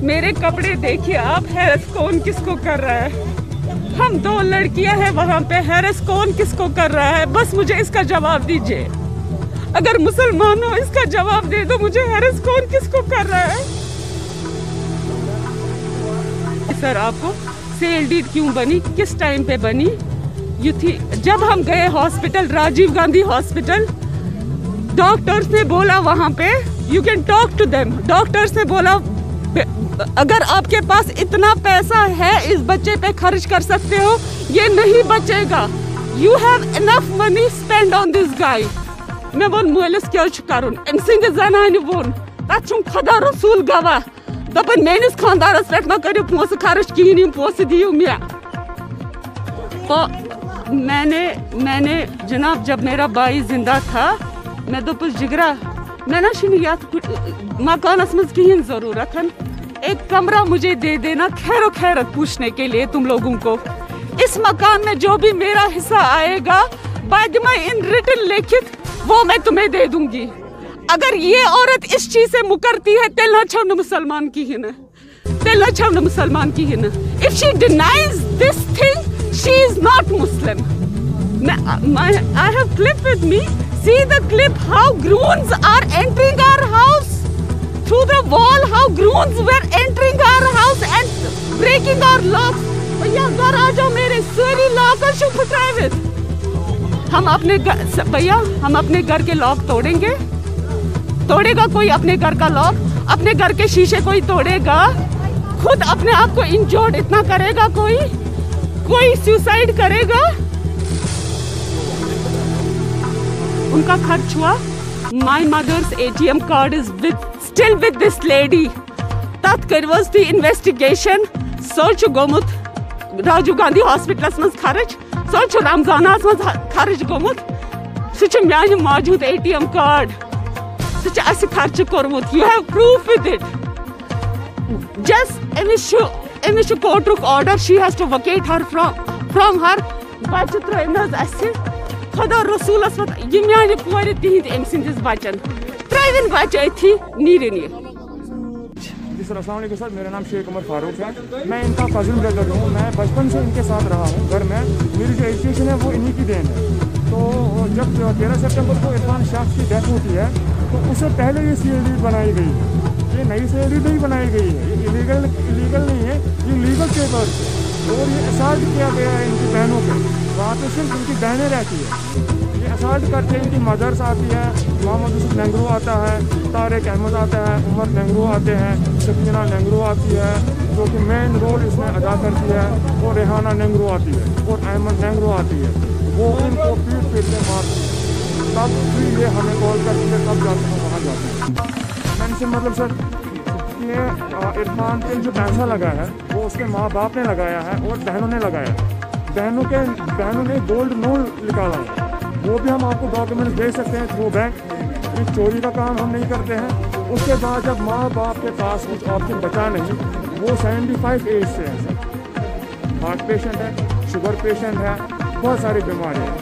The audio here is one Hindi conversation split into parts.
मेरे कपड़े देखिए, आप हैरस कौन किसको कर रहा है? हम दो लड़कियाँ हैं वहाँ पे हैरस कौन किसको कर रहा है? बस मुझे इसका जवाब दीजिए। अगर मुसलमान हो, इसका जवाब दे दो, मुझे हैरस कौन किसको कर रहा है? सर आपको सेल डीड क्यों बनी? किस टाइम पे बनी? यू थी, जब हम गए hospital, Rajiv Gandhi hospital, doctors ने बोला वहाँ पे you can talk to them doctors ने बोला अगर आपके पास इतना पैसा है, इस बच्चे पे खर्च कर सकते हो। ये नहीं बचेगा। You have enough money spend on this guy may won mollies क्या अम सिंद जनान वोन तथ खुदा रसूल गवाह दपन मेनिस खानदारस पे मा करो पोस खर्च कहीं पोस दियो मे। तो मैंने मैंने, जनाब, जब मेरा भाई ज़िंदा था, मैं दोपस जिगरा, मैं ना मकानस मज कहीं ज़रूरत एक कमरा मुझे दे देना खैर खैरत पूछने के लिए तुम लोगों को। इस मकान में जो भी मेरा हिस्सा आएगा, बाद में इन रिटर्न लिखित, वो मैं तुम्हें दे दूँगी। अगर ये औरत इस चीज़ से मुकरती है, तेल ना छव मुसलमान की ही न तेल ना छव मुसलमान की ही न if she denies this thing she is not Muslim have clip with me. See the clip, how groans are entering our house through the wall. How groans were entering our house and breaking our locks. भैया, घर आ जाओ मेरे सारी लॉक शुभ प्राइवेट हम अपने भैया, हम अपने घर के लॉक तोड़ेंगे। तोड़ेगा कोई अपने घर का लॉक अपने घर के शीशे कोई तोड़ेगा? खुद अपने आप को इंजोर्ड इतना करेगा कोई? कोई सुसाइड करेगा? उनका खर्च हुआ। My mother's ATM card is with still with this lady. That was the investigation. Search gomut Raju Gandhi hospital mans kharaj. Search Ramzanas mans kharaj gomut. Such a myane majud ATM card. Such as kharch kormut. You have proof with it. Just emish issue court order she has to vacate her from from her. Bachet trainers asin. खुदा रसूलस पत ये मानि कोर तिहिंद अम सिंदिस बचन त्रविन बच्चे अथी नीरिन ये जी सर अस्सलाम सर मेरा नाम शेख उमर फारूक है। मैं इनका कज़न ब्रदर हूँ। मैं बचपन से इनके साथ रहा हूँ घर में। मेरी जो एजुकेशन है वो इन्हीं की देन है। तो जब तेरह सितंबर को इरफान शाह की डेथ होती है तो उससे पहले ये सी बनाई गई है। ये नई सी नहीं बनाई गई है। ये इलीगल इलीगल नहीं है। ये लीगल पेपर और ये असाल्ट किया गया है इनकी बहनों पे। वहाँ पे सिर्फ़ उनकी बहनें रहती है। ये असाल्ट करते हैं, इनकी मदर्स आती है मोहम्मद यूसुफ नेंगरू आता है, तारिक अहमद आता है, उमर नेंगरू आते हैं, सकीना नेंगरू आती है, जो कि मेन रोल इसमें अदा करती है, और रेहाना नेंगरू आती है, और अहमद नेंगरू आती है। वो इनको पीट पीट के मारती है। तब फिर ये हमें कॉल करती है, तब जाते हैं वहाँ जाते हैं। मैंने से मतलब सर, ये इरफान पे जो पैसा लगा है, वो उसके माँ बाप ने लगाया है, और बहनों ने लगाया है। बहनों के, बहनों ने गोल्ड लोन निकाला। है वो भी हम आपको डॉक्यूमेंट्स दे सकते हैं थ्रू बैंक इस चोरी का काम हम नहीं करते हैं। उसके बाद जब माँ बाप के पास कुछ ऑप्शन बचा नहीं, वो सेवेंटी फाइव एज से है। सर हार्ट पेशेंट है शुगर पेशेंट है, बहुत सारी बीमारियाँ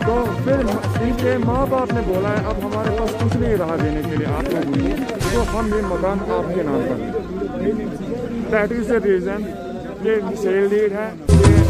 तो फिर इनके माँ बाप ने बोला है, अब हमारे पास कुछ नहीं रहा देने के लिए आप लोगों तो हम ये मकान आपके नाम पर दैट इज़ द रीज़न ये सेल डीड है। ये